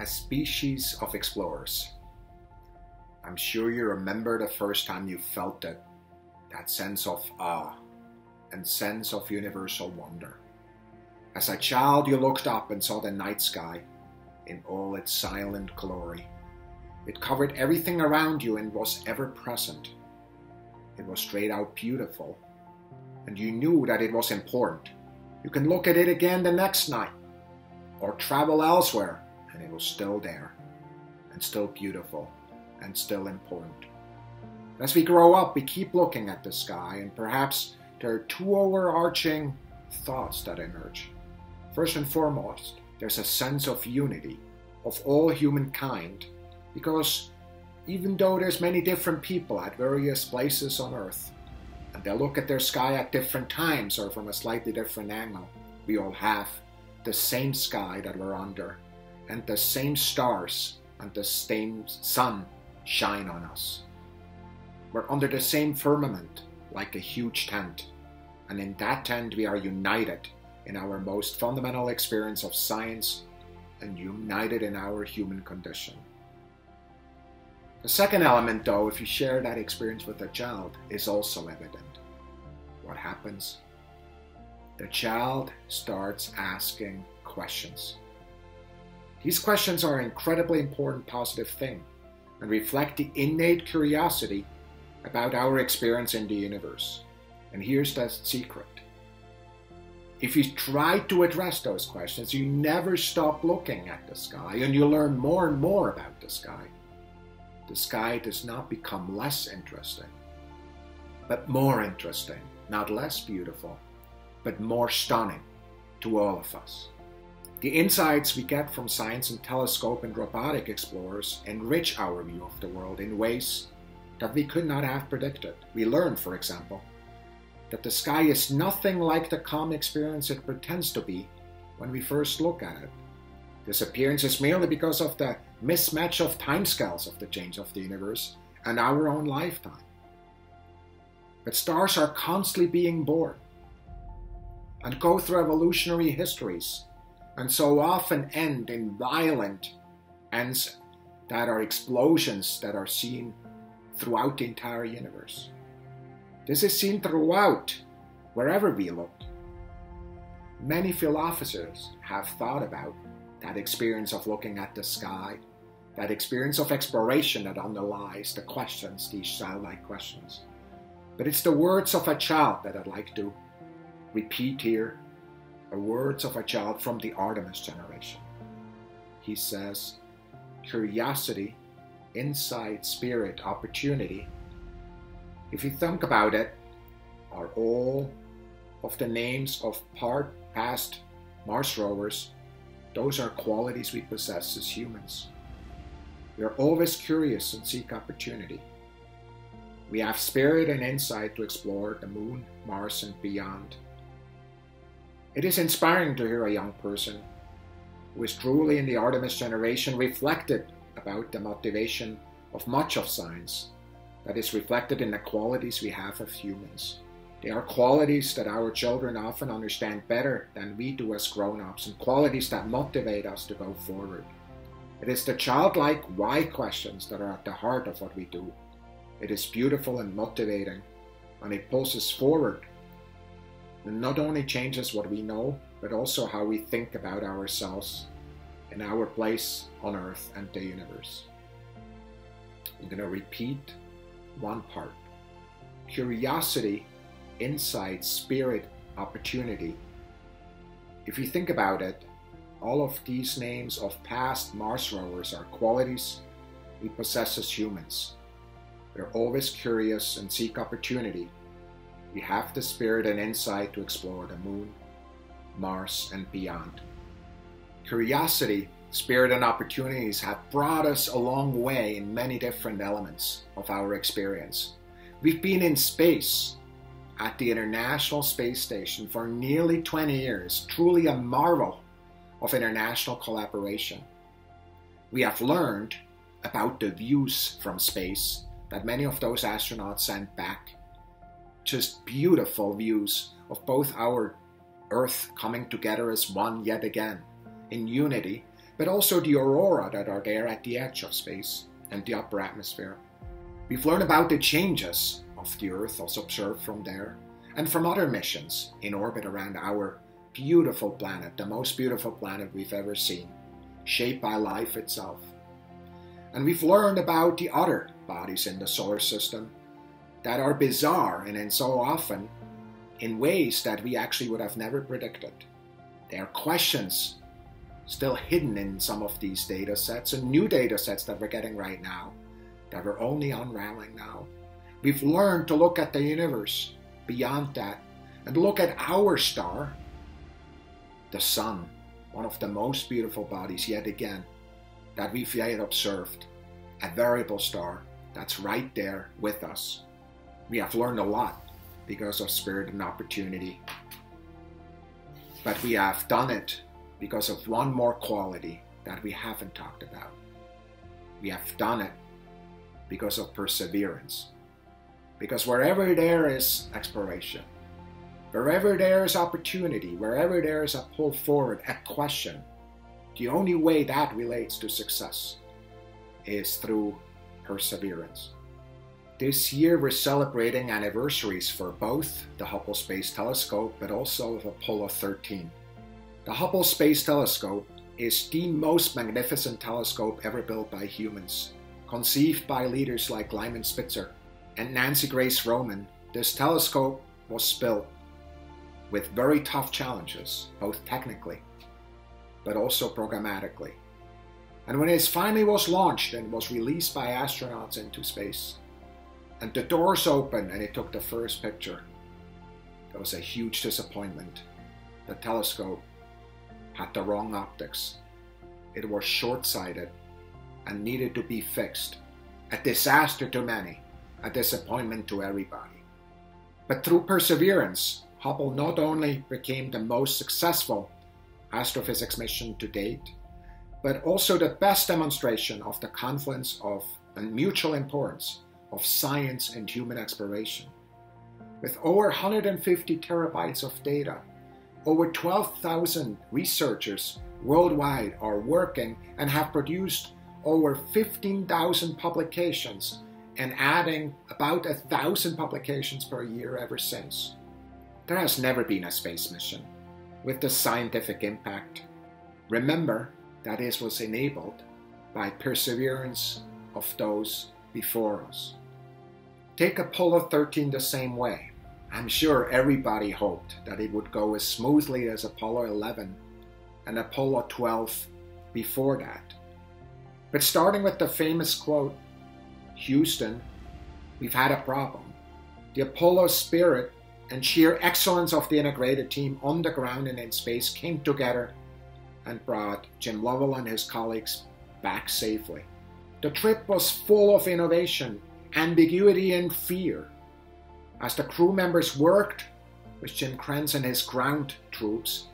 a species of explorers. I'm sure you remember the first time you felt it, that sense of awe and sense of universal wonder. As a child, you looked up and saw the night sky in all its silent glory. It covered everything around you and was ever present. It was straight out beautiful, and you knew that it was important. You can look at it again the next night or travel elsewhere and it was still there, and still beautiful, and still important. As we grow up, we keep looking at the sky, and perhaps there are two overarching thoughts that emerge. First and foremost, there's a sense of unity of all humankind, because even though there's many different people at various places on earth, and they look at their sky at different times or from a slightly different angle, we all have the same sky that we're under and the same stars and the same sun shine on us. We're under the same firmament, like a huge tent, and in that tent we are united in our most fundamental experience of science and united in our human condition. The second element, though, if you share that experience with a child, is also evident. What happens? The child starts asking questions. These questions are an incredibly important positive thing and reflect the innate curiosity about our experience in the universe. And here's the secret. If you try to address those questions, you never stop looking at the sky and you learn more and more about the sky. The sky does not become less interesting, but more interesting, not less beautiful, but more stunning to all of us. The insights we get from science and telescope and robotic explorers enrich our view of the world in ways that we could not have predicted. We learn, for example, that the sky is nothing like the calm experience it pretends to be when we first look at it. This appearance is merely because of the mismatch of timescales of the change of the universe and our own lifetime. But stars are constantly being born and go through evolutionary histories and so often end in violent ends that are explosions that are seen throughout the entire universe. This is seen throughout, wherever we look. Many philosophers have thought about that experience of looking at the sky, that experience of exploration that underlies the questions, these childlike questions. But it's the words of a child that I'd like to repeat here words of a child from the Artemis generation. He says, curiosity, insight, spirit, opportunity, if you think about it, are all of the names of part past Mars rovers. Those are qualities we possess as humans. We are always curious and seek opportunity. We have spirit and insight to explore the moon, Mars, and beyond. It is inspiring to hear a young person who is truly in the Artemis generation reflected about the motivation of much of science that is reflected in the qualities we have as humans. They are qualities that our children often understand better than we do as grown ups, and qualities that motivate us to go forward. It is the childlike why questions that are at the heart of what we do. It is beautiful and motivating, and it pulls us forward not only changes what we know, but also how we think about ourselves and our place on earth and the universe. I'm going to repeat one part curiosity, insight, spirit, opportunity. If you think about it, all of these names of past Mars rovers are qualities we possess as humans. We're always curious and seek opportunity we have the spirit and insight to explore the moon, Mars, and beyond. Curiosity, spirit, and opportunities have brought us a long way in many different elements of our experience. We've been in space at the International Space Station for nearly 20 years, truly a marvel of international collaboration. We have learned about the views from space that many of those astronauts sent back just beautiful views of both our Earth coming together as one yet again, in unity, but also the aurora that are there at the edge of space and the upper atmosphere. We've learned about the changes of the Earth as observed from there and from other missions in orbit around our beautiful planet, the most beautiful planet we've ever seen, shaped by life itself. And we've learned about the other bodies in the solar system that are bizarre and in so often in ways that we actually would have never predicted. There are questions still hidden in some of these data sets and new data sets that we're getting right now that we're only unraveling now. We've learned to look at the universe beyond that and look at our star, the sun, one of the most beautiful bodies yet again that we've yet observed, a variable star that's right there with us. We have learned a lot because of spirit and opportunity. But we have done it because of one more quality that we haven't talked about. We have done it because of perseverance. Because wherever there is exploration, wherever there is opportunity, wherever there is a pull forward, a question, the only way that relates to success is through perseverance. This year we're celebrating anniversaries for both the Hubble Space Telescope but also of Apollo 13. The Hubble Space Telescope is the most magnificent telescope ever built by humans. Conceived by leaders like Lyman Spitzer and Nancy Grace Roman, this telescope was built with very tough challenges, both technically but also programmatically. And when it finally was launched and was released by astronauts into space, and the doors open and he took the first picture, there was a huge disappointment. The telescope had the wrong optics. It was short sighted and needed to be fixed. A disaster to many, a disappointment to everybody. But through perseverance, Hubble not only became the most successful astrophysics mission to date, but also the best demonstration of the confluence of mutual importance of science and human exploration. With over 150 terabytes of data, over 12,000 researchers worldwide are working and have produced over 15,000 publications and adding about a thousand publications per year ever since. There has never been a space mission with the scientific impact. Remember that this was enabled by perseverance of those before us. Take Apollo 13 the same way. I'm sure everybody hoped that it would go as smoothly as Apollo 11 and Apollo 12 before that. But starting with the famous quote, Houston, we've had a problem. The Apollo spirit and sheer excellence of the integrated team on the ground and in space came together and brought Jim Lovell and his colleagues back safely. The trip was full of innovation, ambiguity, and fear as the crew members worked with Gene Kranz and his ground troops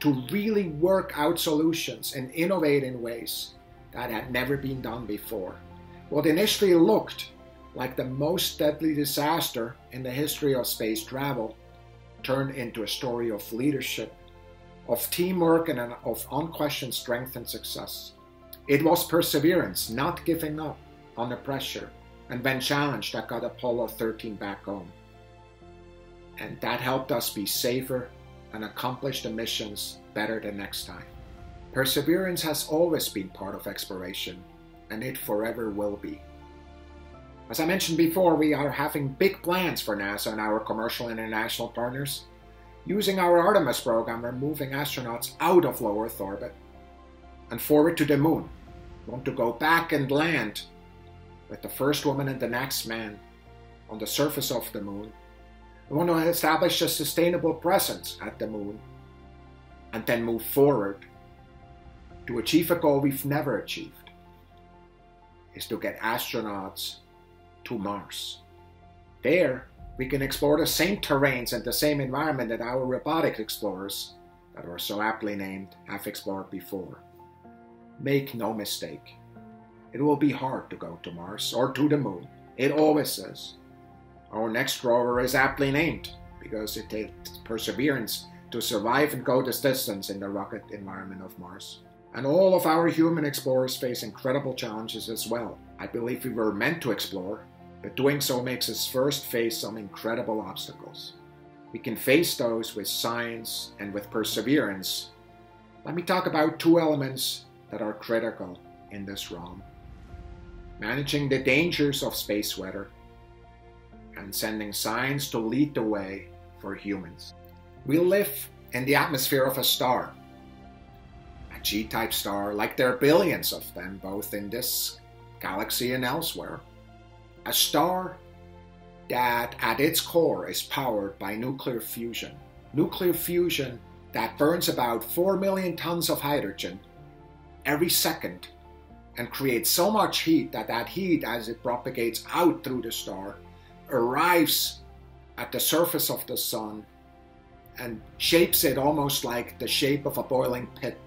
to really work out solutions and innovate in ways that had never been done before. What initially looked like the most deadly disaster in the history of space travel turned into a story of leadership, of teamwork, and of unquestioned strength and success. It was perseverance, not giving up under pressure, and when challenged, that got Apollo 13 back home. And that helped us be safer and accomplish the missions better the next time. Perseverance has always been part of exploration, and it forever will be. As I mentioned before, we are having big plans for NASA and our commercial international partners. Using our Artemis program, we're moving astronauts out of low Earth orbit and forward to the moon. We want to go back and land with the first woman and the next man on the surface of the moon. We want to establish a sustainable presence at the moon and then move forward to achieve a goal we've never achieved is to get astronauts to Mars. There, we can explore the same terrains and the same environment that our robotic explorers, that are so aptly named, have explored before. Make no mistake, it will be hard to go to Mars or to the moon. It always is. Our next rover is aptly named because it takes perseverance to survive and go this distance in the rocket environment of Mars. And all of our human explorers face incredible challenges as well. I believe we were meant to explore, but doing so makes us first face some incredible obstacles. We can face those with science and with perseverance. Let me talk about two elements that are critical in this realm managing the dangers of space weather and sending science to lead the way for humans. We live in the atmosphere of a star, a G type star, like there are billions of them, both in this galaxy and elsewhere. A star that at its core is powered by nuclear fusion. Nuclear fusion that burns about 4 million tons of hydrogen every second and creates so much heat that that heat, as it propagates out through the star, arrives at the surface of the sun and shapes it almost like the shape of a boiling pit,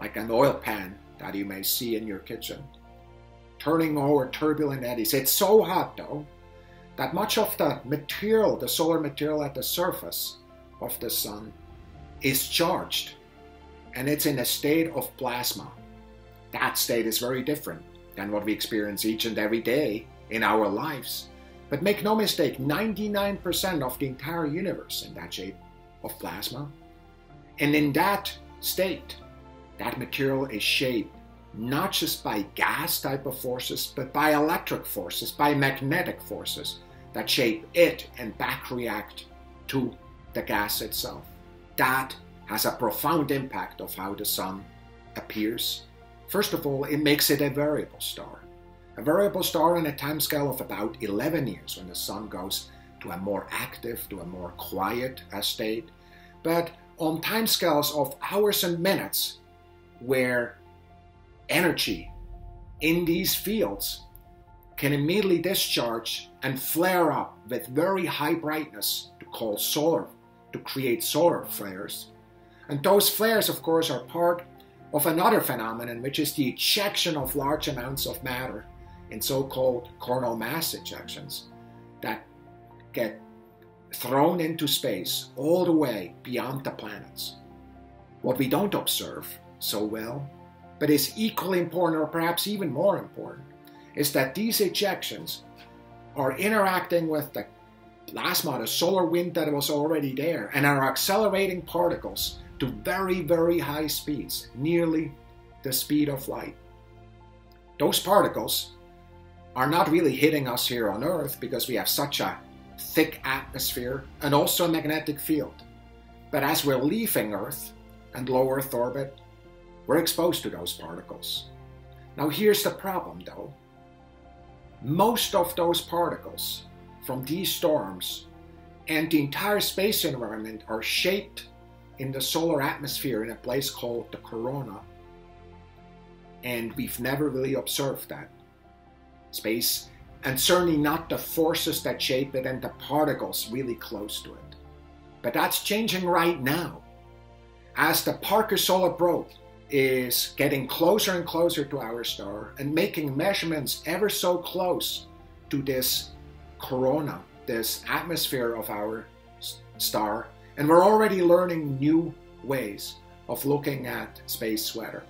like an oil pan that you may see in your kitchen, turning over turbulent eddies. It's so hot, though, that much of the material, the solar material at the surface of the sun, is charged and it's in a state of plasma. That state is very different than what we experience each and every day in our lives. But make no mistake, 99% of the entire universe in that shape of plasma. And in that state, that material is shaped not just by gas type of forces, but by electric forces, by magnetic forces that shape it and back react to the gas itself. That has a profound impact of how the sun appears. First of all, it makes it a variable star. A variable star in a timescale of about 11 years when the sun goes to a more active, to a more quiet uh, state, but on timescales of hours and minutes where energy in these fields can immediately discharge and flare up with very high brightness to call solar, to create solar flares. And those flares, of course, are part of another phenomenon, which is the ejection of large amounts of matter in so-called coronal mass ejections that get thrown into space all the way beyond the planets. What we don't observe so well, but is equally important or perhaps even more important, is that these ejections are interacting with the plasma, the solar wind that was already there, and are accelerating particles to very, very high speeds, nearly the speed of light. Those particles are not really hitting us here on Earth because we have such a thick atmosphere and also a magnetic field. But as we're leaving Earth and low Earth orbit, we're exposed to those particles. Now, here's the problem though. Most of those particles from these storms and the entire space environment are shaped in the solar atmosphere in a place called the corona. And we've never really observed that space, and certainly not the forces that shape it and the particles really close to it. But that's changing right now. As the Parker Solar Probe is getting closer and closer to our star and making measurements ever so close to this corona, this atmosphere of our star, and we're already learning new ways of looking at space weather.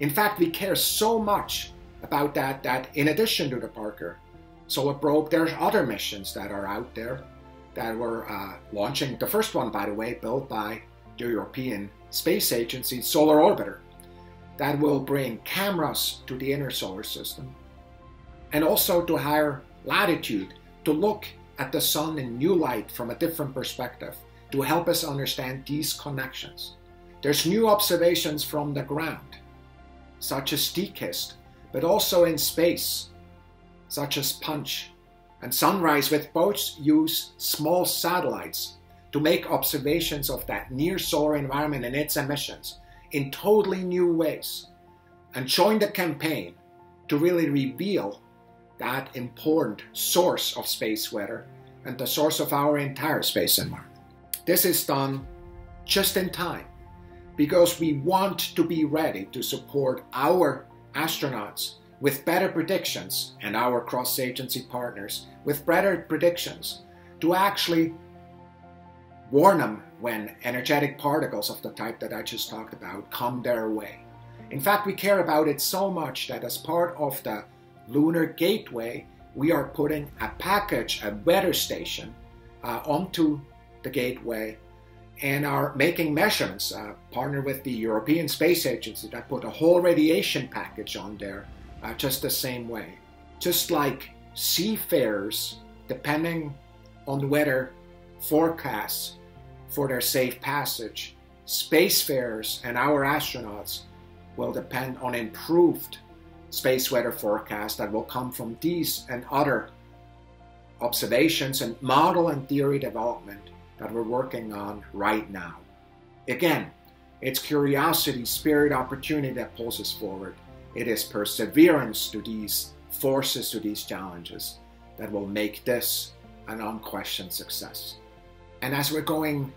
In fact, we care so much about that that in addition to the Parker Solar Probe, there's other missions that are out there that were uh, launching. The first one, by the way, built by the European Space Agency Solar Orbiter, that will bring cameras to the inner solar system and also to higher latitude to look at the sun in new light from a different perspective to help us understand these connections. There's new observations from the ground, such as DKIST, but also in space, such as Punch and Sunrise, with both use small satellites to make observations of that near solar environment and its emissions in totally new ways, and join the campaign to really reveal that important source of space weather and the source of our entire space environment. This is done just in time because we want to be ready to support our astronauts with better predictions and our cross agency partners with better predictions to actually warn them when energetic particles of the type that I just talked about come their way. In fact, we care about it so much that as part of the Lunar Gateway, we are putting a package, a weather station, uh, onto the gateway and are making measurements. Uh, partner with the European Space Agency that put a whole radiation package on there, uh, just the same way. Just like seafarers, depending on the weather forecasts for their safe passage, spacefarers and our astronauts will depend on improved space weather forecasts that will come from these and other observations and model and theory development that we're working on right now. Again, it's curiosity, spirit, opportunity that pulls us forward. It is perseverance to these forces, to these challenges that will make this an unquestioned success. And as we're going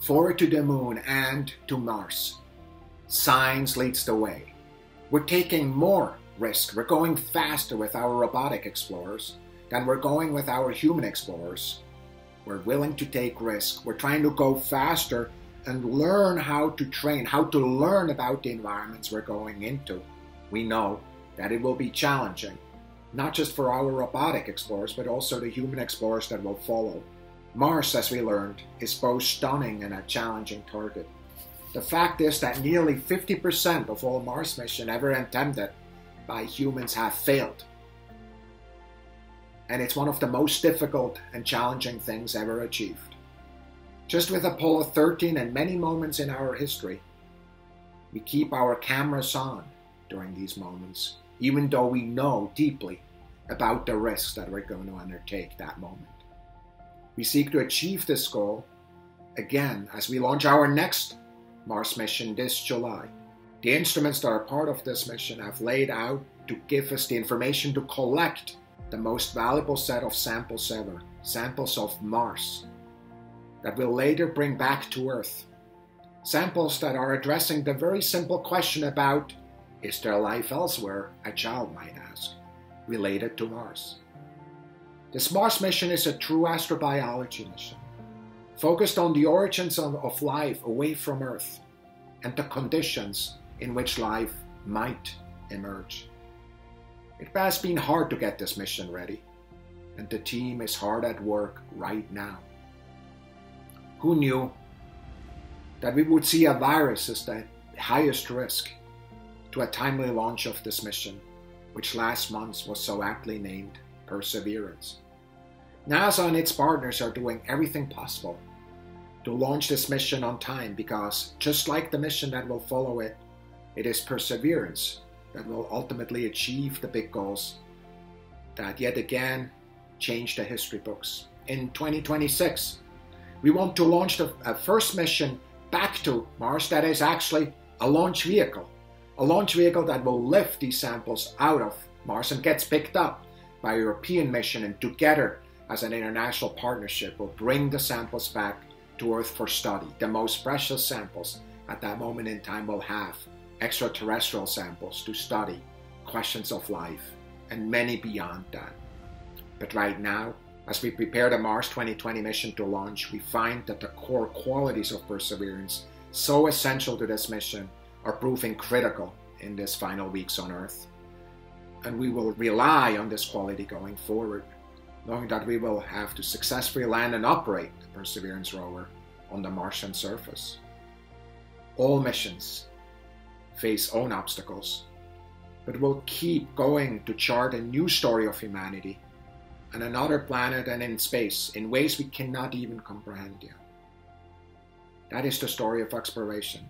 forward to the moon and to Mars, science leads the way. We're taking more risk. We're going faster with our robotic explorers than we're going with our human explorers. We're willing to take risk. We're trying to go faster and learn how to train, how to learn about the environments we're going into. We know that it will be challenging, not just for our robotic explorers, but also the human explorers that will follow. Mars, as we learned, is both stunning and a challenging target. The fact is that nearly 50% of all Mars missions ever attempted by humans have failed. And it's one of the most difficult and challenging things ever achieved. Just with Apollo 13 and many moments in our history, we keep our cameras on during these moments, even though we know deeply about the risks that we're going to undertake that moment. We seek to achieve this goal again as we launch our next Mars mission this July. The instruments that are part of this mission have laid out to give us the information to collect the most valuable set of samples ever, samples of Mars, that we'll later bring back to Earth. Samples that are addressing the very simple question about is there life elsewhere, a child might ask, related to Mars. This Mars mission is a true astrobiology mission, focused on the origins of, of life away from Earth and the conditions in which life might emerge. It has been hard to get this mission ready, and the team is hard at work right now. Who knew that we would see a virus as the highest risk to a timely launch of this mission, which last month was so aptly named Perseverance? NASA and its partners are doing everything possible to launch this mission on time because, just like the mission that will follow it, it is perseverance that will ultimately achieve the big goals that yet again change the history books. In 2026, we want to launch the uh, first mission back to Mars that is actually a launch vehicle, a launch vehicle that will lift these samples out of Mars and gets picked up by a European mission and together as an international partnership will bring the samples back to Earth for study. The most precious samples at that moment in time will have extraterrestrial samples to study questions of life and many beyond that. But right now, as we prepare the Mars 2020 mission to launch, we find that the core qualities of perseverance, so essential to this mission, are proving critical in these final weeks on Earth. And we will rely on this quality going forward knowing that we will have to successfully land and operate the Perseverance rover on the Martian surface. All missions face own obstacles, but we'll keep going to chart a new story of humanity on another planet and in space in ways we cannot even comprehend yet. That is the story of exploration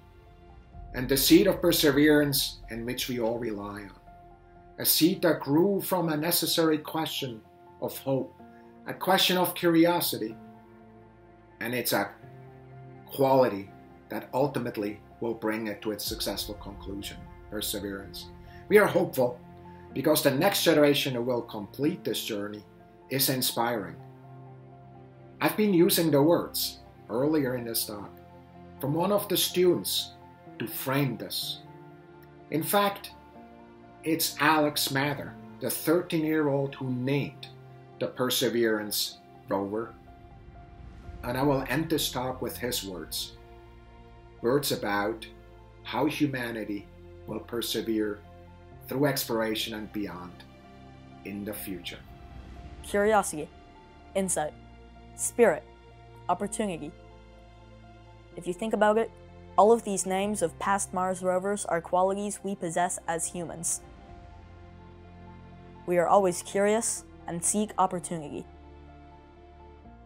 and the seed of perseverance in which we all rely on. A seed that grew from a necessary question of hope, a question of curiosity, and it's a quality that ultimately will bring it to its successful conclusion perseverance. We are hopeful because the next generation who will complete this journey is inspiring. I've been using the words earlier in this talk from one of the students to frame this. In fact, it's Alex Mather, the 13 year old who named the Perseverance rover. And I will end this talk with his words words about how humanity will persevere through exploration and beyond in the future. Curiosity, insight, spirit, opportunity. If you think about it, all of these names of past Mars rovers are qualities we possess as humans. We are always curious and seek opportunity.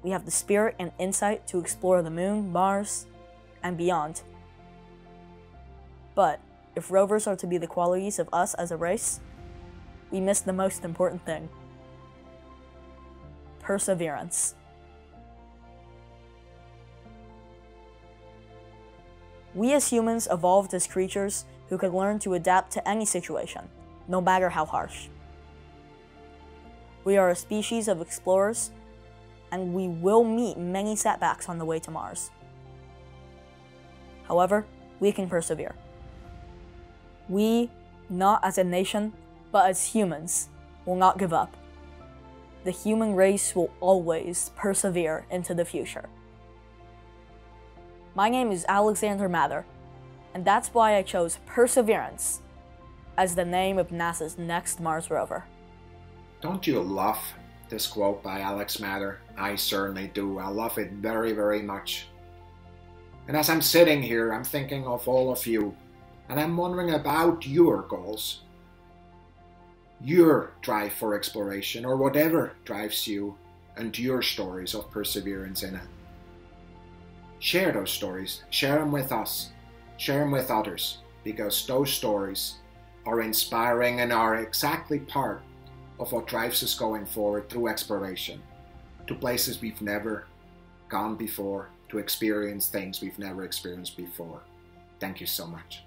We have the spirit and insight to explore the moon, Mars, and beyond. But if rovers are to be the qualities of us as a race, we miss the most important thing perseverance. We as humans evolved as creatures who could learn to adapt to any situation, no matter how harsh. We are a species of explorers, and we will meet many setbacks on the way to Mars. However, we can persevere. We, not as a nation, but as humans, will not give up. The human race will always persevere into the future. My name is Alexander Mather, and that's why I chose Perseverance as the name of NASA's next Mars rover. Don't you love this quote by Alex Mather? I certainly do. I love it very, very much. And as I'm sitting here, I'm thinking of all of you, and I'm wondering about your goals, your drive for exploration, or whatever drives you, and your stories of perseverance in it. Share those stories, share them with us, share them with others, because those stories are inspiring and are exactly part of what drives us going forward through exploration to places we've never gone before, to experience things we've never experienced before. Thank you so much.